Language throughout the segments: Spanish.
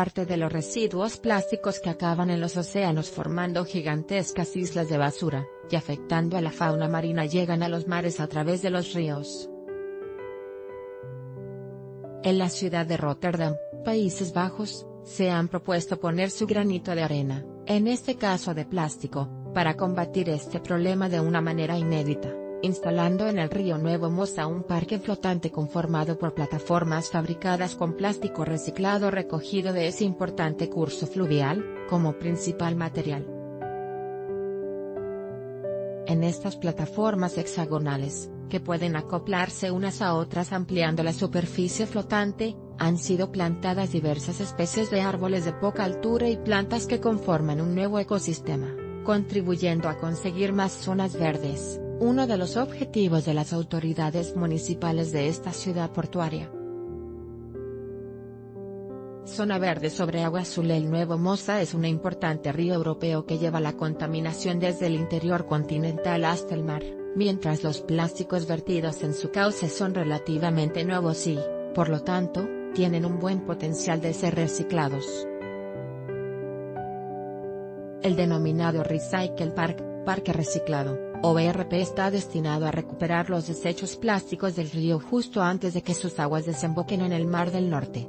parte de los residuos plásticos que acaban en los océanos formando gigantescas islas de basura, y afectando a la fauna marina llegan a los mares a través de los ríos. En la ciudad de Rotterdam, Países Bajos, se han propuesto poner su granito de arena, en este caso de plástico, para combatir este problema de una manera inédita instalando en el río Nuevo Mosa un parque flotante conformado por plataformas fabricadas con plástico reciclado recogido de ese importante curso fluvial, como principal material. En estas plataformas hexagonales, que pueden acoplarse unas a otras ampliando la superficie flotante, han sido plantadas diversas especies de árboles de poca altura y plantas que conforman un nuevo ecosistema, contribuyendo a conseguir más zonas verdes uno de los objetivos de las autoridades municipales de esta ciudad portuaria. Zona verde sobre agua azul El Nuevo Mosa es un importante río europeo que lleva la contaminación desde el interior continental hasta el mar, mientras los plásticos vertidos en su cauce son relativamente nuevos y, por lo tanto, tienen un buen potencial de ser reciclados. El denominado Recycle Park, Parque Reciclado, ORP está destinado a recuperar los desechos plásticos del río justo antes de que sus aguas desemboquen en el Mar del Norte.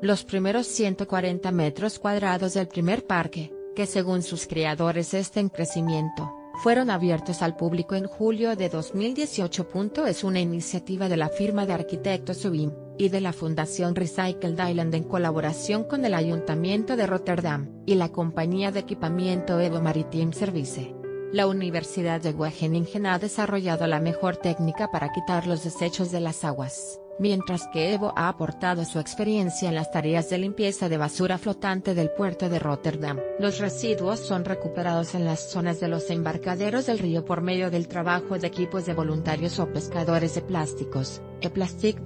Los primeros 140 metros cuadrados del primer parque, que según sus creadores está en crecimiento, fueron abiertos al público en julio de 2018. Es una iniciativa de la firma de arquitectos Subim, y de la Fundación Recycled Island en colaboración con el Ayuntamiento de Rotterdam, y la compañía de equipamiento Evo Maritime Service. La Universidad de Wageningen ha desarrollado la mejor técnica para quitar los desechos de las aguas mientras que Evo ha aportado su experiencia en las tareas de limpieza de basura flotante del puerto de Rotterdam. Los residuos son recuperados en las zonas de los embarcaderos del río por medio del trabajo de equipos de voluntarios o pescadores de plásticos, e-plastic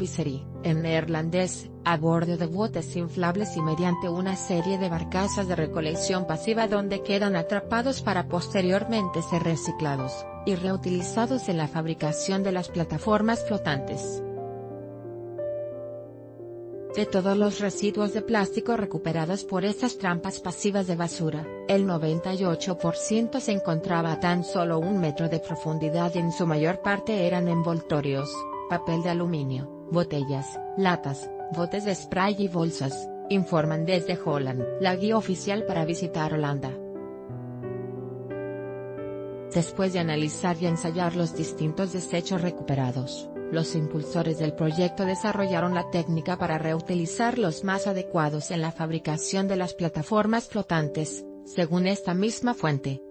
en neerlandés, a bordo de botes inflables y mediante una serie de barcazas de recolección pasiva donde quedan atrapados para posteriormente ser reciclados, y reutilizados en la fabricación de las plataformas flotantes. De todos los residuos de plástico recuperados por estas trampas pasivas de basura, el 98% se encontraba a tan solo un metro de profundidad y en su mayor parte eran envoltorios, papel de aluminio, botellas, latas, botes de spray y bolsas, informan desde Holland, la guía oficial para visitar Holanda. Después de analizar y ensayar los distintos desechos recuperados, los impulsores del proyecto desarrollaron la técnica para reutilizar los más adecuados en la fabricación de las plataformas flotantes, según esta misma fuente.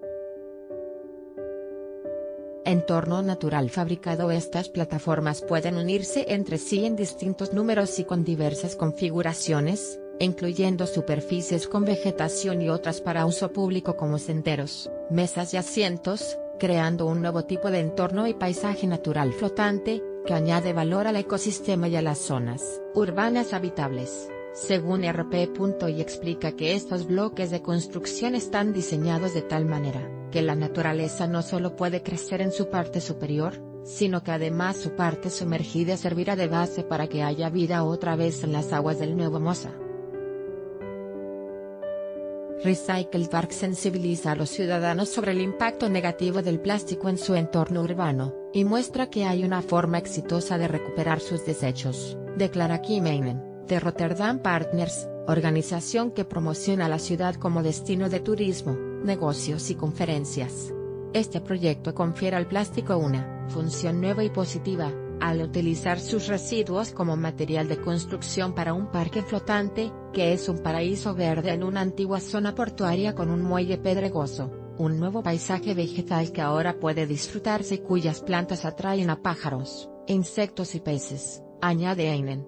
Entorno natural fabricado Estas plataformas pueden unirse entre sí en distintos números y con diversas configuraciones, incluyendo superficies con vegetación y otras para uso público como senderos, mesas y asientos, creando un nuevo tipo de entorno y paisaje natural flotante, que añade valor al ecosistema y a las zonas urbanas habitables, según RP. y explica que estos bloques de construcción están diseñados de tal manera, que la naturaleza no solo puede crecer en su parte superior, sino que además su parte sumergida servirá de base para que haya vida otra vez en las aguas del Nuevo Mosa. Recycle Park sensibiliza a los ciudadanos sobre el impacto negativo del plástico en su entorno urbano, y muestra que hay una forma exitosa de recuperar sus desechos, declara Kim Einen, de Rotterdam Partners, organización que promociona la ciudad como destino de turismo, negocios y conferencias. Este proyecto confiere al plástico una función nueva y positiva, al utilizar sus residuos como material de construcción para un parque flotante, que es un paraíso verde en una antigua zona portuaria con un muelle pedregoso, un nuevo paisaje vegetal que ahora puede disfrutarse y cuyas plantas atraen a pájaros, insectos y peces, añade Einen.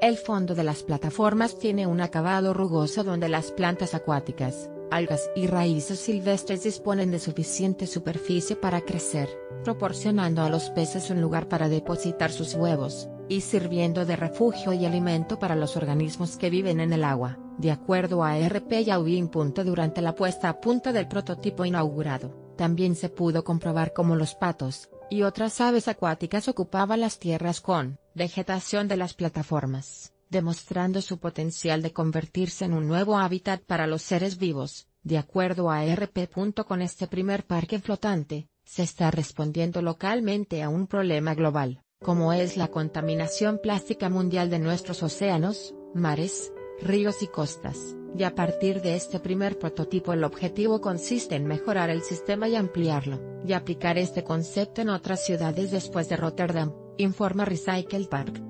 El fondo de las plataformas tiene un acabado rugoso donde las plantas acuáticas, algas y raíces silvestres disponen de suficiente superficie para crecer, proporcionando a los peces un lugar para depositar sus huevos, y sirviendo de refugio y alimento para los organismos que viven en el agua, de acuerdo a RP y. Durante la puesta a punto del prototipo inaugurado, también se pudo comprobar cómo los patos, y otras aves acuáticas ocupaban las tierras con vegetación de las plataformas, demostrando su potencial de convertirse en un nuevo hábitat para los seres vivos. De acuerdo a RP. Con este primer parque flotante, se está respondiendo localmente a un problema global, como es la contaminación plástica mundial de nuestros océanos, mares, ríos y costas, y a partir de este primer prototipo el objetivo consiste en mejorar el sistema y ampliarlo, y aplicar este concepto en otras ciudades después de Rotterdam, informa Recycle Park.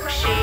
共